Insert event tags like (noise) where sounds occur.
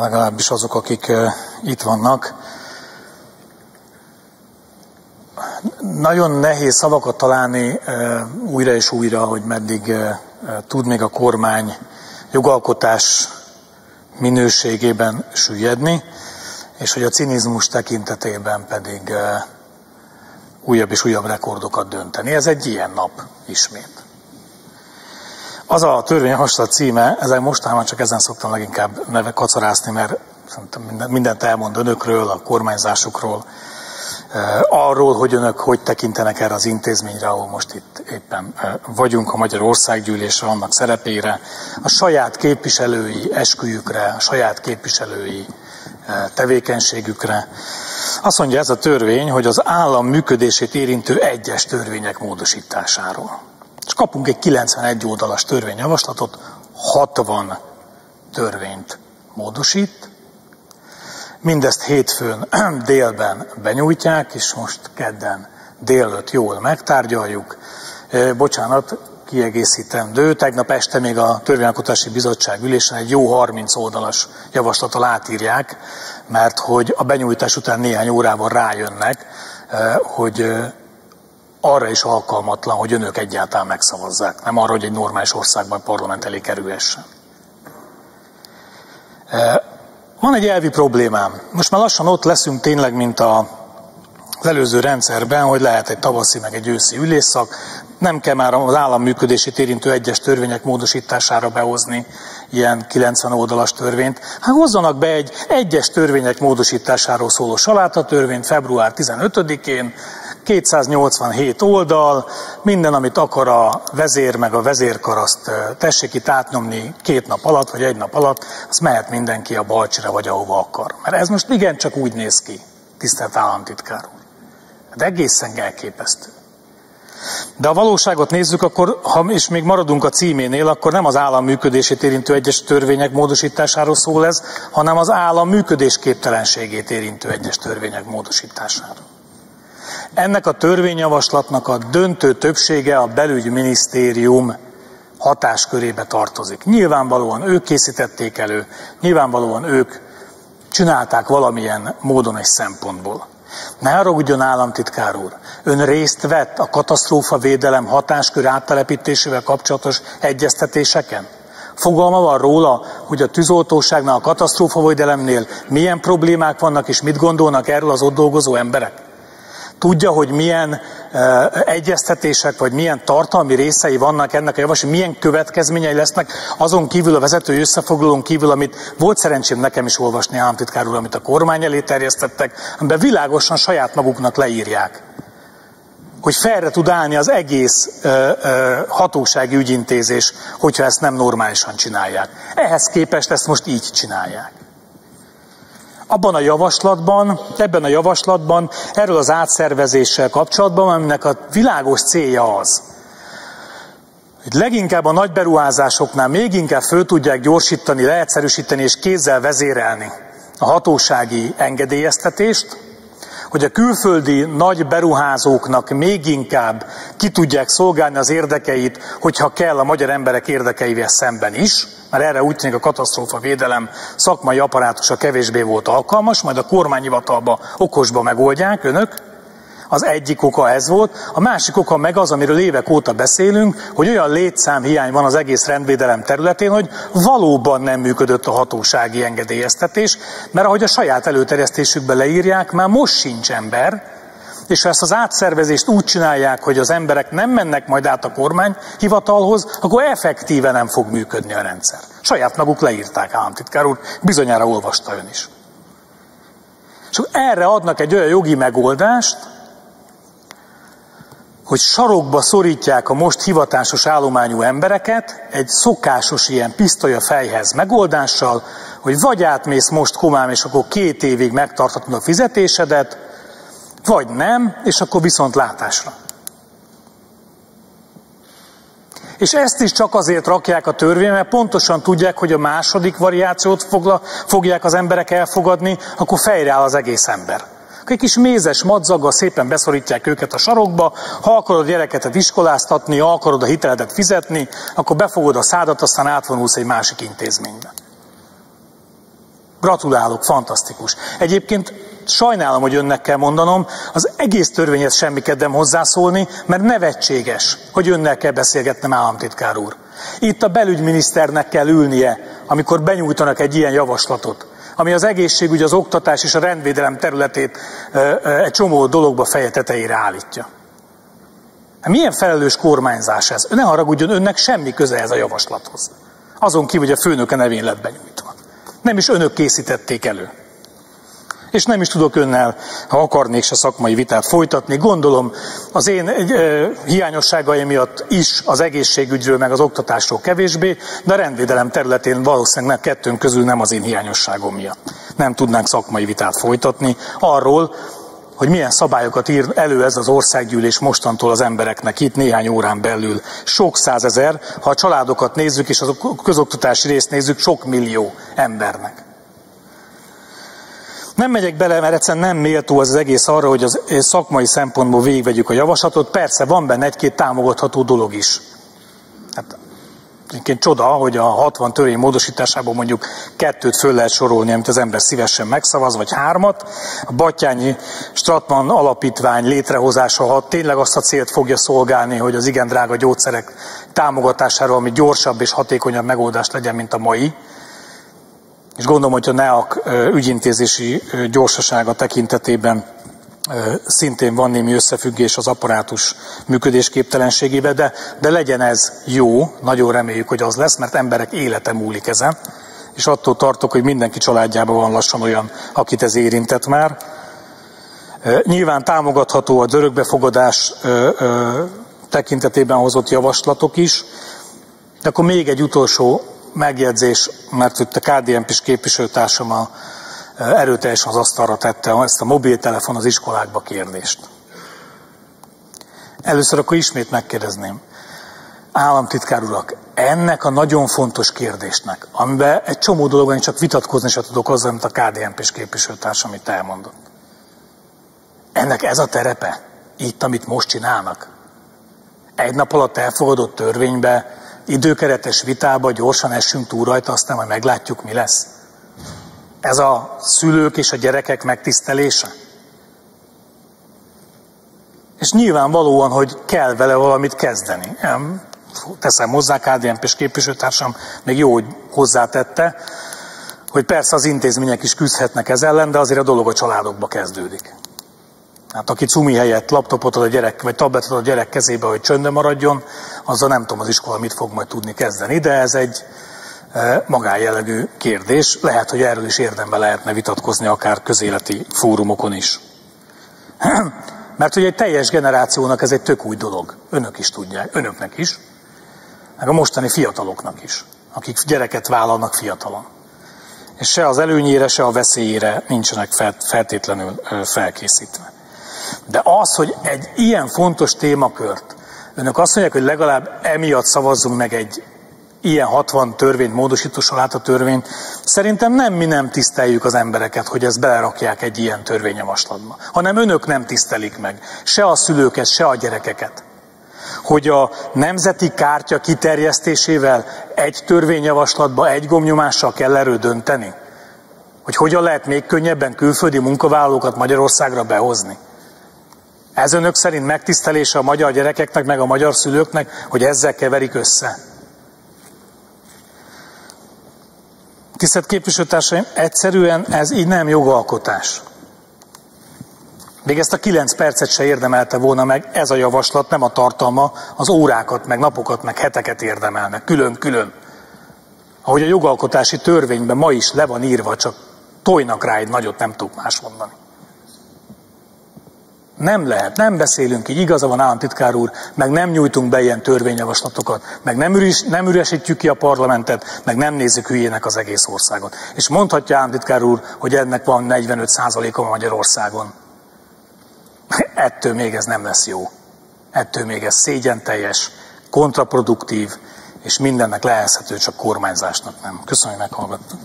legalábbis azok, akik itt vannak. Nagyon nehéz szavakat találni újra és újra, hogy meddig tud még a kormány jogalkotás minőségében süllyedni, és hogy a cinizmus tekintetében pedig újabb és újabb rekordokat dönteni. Ez egy ilyen nap ismét. Az a törvényjavaslat címe, ezek mostában csak ezen szoktam leginkább neve kacarászni, mert mindent elmond önökről, a kormányzásukról, arról, hogy önök hogy tekintenek erre az intézményre, ahol most itt éppen vagyunk, a Magyar Országgyűlésre, annak szerepére, a saját képviselői esküjükre, a saját képviselői tevékenységükre. Azt mondja ez a törvény, hogy az állam működését érintő egyes törvények módosításáról. És kapunk egy 91 oldalas törvényjavaslatot, 60 törvényt módosít, Mindezt hétfőn (clears throat) délben benyújtják, és most kedden délőtt jól megtárgyaljuk. Bocsánat, kiegészítendő. Tegnap este még a Törvényalkotási Bizottság ülésen egy jó 30 oldalas javaslattal átírják, mert hogy a benyújtás után néhány órával rájönnek, hogy arra is alkalmatlan, hogy önök egyáltalán megszavazzák, nem arra, hogy egy normális országban parlament elé kerülhessen. Van egy elvi problémám. Most már lassan ott leszünk tényleg, mint a, az előző rendszerben, hogy lehet egy tavaszi meg egy őszi ülésszak, nem kell már az állam működését érintő egyes törvények módosítására behozni ilyen 90 oldalas törvényt. Hát hozzanak be egy egyes törvények módosításáról szóló salátatörvényt február 15-én, 287 oldal, minden, amit akar a vezér meg a vezérkar, azt tessék itt átnyomni két nap alatt, vagy egy nap alatt, az mehet mindenki a balcsira, vagy ahova akar. Mert ez most igen csak úgy néz ki, tisztelt államtitkár úr. Hát egészen elképesztő. De a valóságot nézzük, akkor, ha és még maradunk a címénél, akkor nem az állam működését érintő egyes törvények módosításáról szól ez, hanem az állam működésképtelenségét érintő egyes törvények módosításáról. Ennek a törvényjavaslatnak a döntő többsége a belügyminisztérium hatáskörébe tartozik. Nyilvánvalóan ők készítették elő, nyilvánvalóan ők csinálták valamilyen módon egy szempontból. Ne haragudjon államtitkár úr, ön részt vett a katasztrófa védelem hatáskör áttelepítésével kapcsolatos egyeztetéseken? Fogalma van róla, hogy a tűzoltóságnál, a katasztrófavédelemnél milyen problémák vannak, és mit gondolnak erről az ott dolgozó emberek? Tudja, hogy milyen uh, egyeztetések, vagy milyen tartalmi részei vannak ennek a javaslat, milyen következményei lesznek, azon kívül a vezetői összefoglalón kívül, amit volt szerencsém nekem is olvasni államtitkár amit a kormány elé terjesztettek, amiben világosan saját maguknak leírják hogy felre tud állni az egész ö, ö, hatósági ügyintézés, hogyha ezt nem normálisan csinálják. Ehhez képest ezt most így csinálják abban a javaslatban, ebben a javaslatban erről az átszervezéssel kapcsolatban, aminek a világos célja az, hogy leginkább a nagy beruházásoknál még inkább föl tudják gyorsítani, leegyszerűsíteni és kézzel vezérelni a hatósági engedélyeztetést, hogy a külföldi nagy beruházóknak még inkább ki tudják szolgálni az érdekeit, hogyha kell a magyar emberek érdekeivel szemben is, mert erre úgy tűnik a katasztrófa védelem szakmai apparátusa kevésbé volt alkalmas, majd a kormányhivatalba okosba megoldják önök, az egyik oka ez volt, a másik oka meg az, amiről évek óta beszélünk, hogy olyan létszámhiány van az egész rendvédelem területén, hogy valóban nem működött a hatósági engedélyeztetés, mert ahogy a saját előterjesztésükbe leírják, már most sincs ember, és ha ezt az átszervezést úgy csinálják, hogy az emberek nem mennek majd át a kormányhivatalhoz, akkor effektíve nem fog működni a rendszer. Saját maguk leírták, államtitkár úr, bizonyára olvasta ön is. És erre adnak egy olyan jogi megoldást, hogy sarokba szorítják a most hivatásos állományú embereket egy szokásos ilyen pisztolya fejhez megoldással, hogy vagy átmész most komám, és akkor két évig megtarthatod a fizetésedet, vagy nem, és akkor viszont látásra. És ezt is csak azért rakják a törvénybe, mert pontosan tudják, hogy a második variációt fogla, fogják az emberek elfogadni, akkor fejreáll az egész ember. Egy kis mézes madzaggal szépen beszorítják őket a sarokba, ha akarod gyereketet iskoláztatni, ha akarod a hiteledet fizetni, akkor befogod a szádat, aztán átvonulsz egy másik intézménybe. Gratulálok, fantasztikus. Egyébként sajnálom, hogy önnek kell mondanom, az egész törvényhez semmi kedvem hozzászólni, mert nevetséges, hogy önnel kell beszélgetnem, államtitkár úr. Itt a belügyminiszternek kell ülnie, amikor benyújtanak egy ilyen javaslatot, ami az egészségügy, az oktatás és a rendvédelem területét egy csomó dologba feje tetejére állítja. Milyen felelős kormányzás ez? Ne haragudjon, önnek semmi köze ez a javaslathoz. Azon kívül, hogy a főnöke nevén lett benyújtva. Nem is önök készítették elő és nem is tudok önnel, ha akarnék, se szakmai vitát folytatni. Gondolom az én e, hiányosságaim miatt is az egészségügyről, meg az oktatásról kevésbé, de a rendvédelem területén valószínűleg kettőnk közül nem az én hiányosságom miatt. Nem tudnánk szakmai vitát folytatni arról, hogy milyen szabályokat ír elő ez az országgyűlés mostantól az embereknek itt néhány órán belül. Sok százezer, ha a családokat nézzük és a közoktatási részt nézzük, sok millió embernek. Nem megyek bele, mert egyszerűen nem méltó az, az egész arra, hogy az szakmai szempontból végigvegyük a javaslatot. Persze van benne egy-két támogatható dolog is. Hát, egyébként csoda, hogy a 60 törvény módosításából mondjuk kettőt föl lehet sorolni, amit az ember szívesen megszavaz, vagy hármat. A Battyányi Stratman alapítvány létrehozása, ha tényleg azt a célt fogja szolgálni, hogy az igen drága gyógyszerek támogatására, ami gyorsabb és hatékonyabb megoldás legyen, mint a mai, és gondolom, hogy a NEAK ügyintézési gyorsasága tekintetében szintén van némi összefüggés az apparátus működésképtelenségével, de, de legyen ez jó, nagyon reméljük, hogy az lesz, mert emberek élete múlik ezen, és attól tartok, hogy mindenki családjában van lassan olyan, akit ez érintett már. Nyilván támogatható a örökbefogadás tekintetében hozott javaslatok is, de akkor még egy utolsó megjegyzés, mert itt a KDNP-s képviselőtársam a, e, erőteljesen az asztalra tette ezt a mobiltelefon az iskolákba kérdést. Először akkor ismét megkérdezném, államtitkár urak, ennek a nagyon fontos kérdésnek, amiben egy csomó dologban csak vitatkozni sem tudok azzal, amit a KDNP-s képviselőtársam amit elmondott. Ennek ez a terepe? Itt, amit most csinálnak? Egy nap alatt elfogadott törvénybe időkeretes vitába gyorsan essünk túl rajta, aztán majd meglátjuk, mi lesz. Ez a szülők és a gyerekek megtisztelése. És nyilvánvalóan, hogy kell vele valamit kezdeni. Teszem hozzá, KDNP-s képviselőtársam még jó, hogy hozzátette, hogy persze az intézmények is küzdhetnek ez ellen, de azért a dolog a családokba kezdődik. Hát aki cumi helyett laptopot ad a gyerek, vagy tabletet ad a gyerek kezébe, hogy csöndben maradjon, azzal nem tudom az iskola mit fog majd tudni kezdeni, de ez egy e, magájellegű kérdés. Lehet, hogy erről is érdembe lehetne vitatkozni, akár közéleti fórumokon is. (clears throat) Mert hogy egy teljes generációnak ez egy tök új dolog. Önök is tudják, önöknek is, meg a mostani fiataloknak is, akik gyereket vállalnak fiatalon. És se az előnyére, se a veszélyére nincsenek feltétlenül felkészítve. De az, hogy egy ilyen fontos témakört, önök azt mondják, hogy legalább emiatt szavazzunk meg egy ilyen 60 törvényt, módosítósal át a törvényt, szerintem nem mi nem tiszteljük az embereket, hogy ezt belerakják egy ilyen törvényjavaslatba, hanem önök nem tisztelik meg, se a szülőket, se a gyerekeket. Hogy a nemzeti kártya kiterjesztésével egy törvényjavaslatba egy gomnyomással kell erről dönteni? Hogy hogyan lehet még könnyebben külföldi munkavállalókat Magyarországra behozni? Ez önök szerint megtisztelése a magyar gyerekeknek, meg a magyar szülőknek, hogy ezzel keverik össze? Tisztelt képviselőtársaim, egyszerűen ez így nem jogalkotás. Még ezt a kilenc percet se érdemelte volna meg, ez a javaslat, nem a tartalma, az órákat, meg napokat, meg heteket érdemelnek, külön-külön. Ahogy a jogalkotási törvényben ma is le van írva, csak tojnak rá egy nagyot, nem tudok más mondani. Nem lehet, nem beszélünk így, igaza van államtitkár úr, meg nem nyújtunk be ilyen törvényjavaslatokat, meg nem, üres, nem üresítjük ki a parlamentet, meg nem nézzük hülyének az egész országot. És mondhatja államtitkár úr, hogy ennek van 45%-a Magyarországon. (laughs) Ettől még ez nem lesz jó. Ettől még ez szégyen kontraproduktív, és mindennek lehethető, csak kormányzásnak nem. Köszönöm, hogy meghallgattam.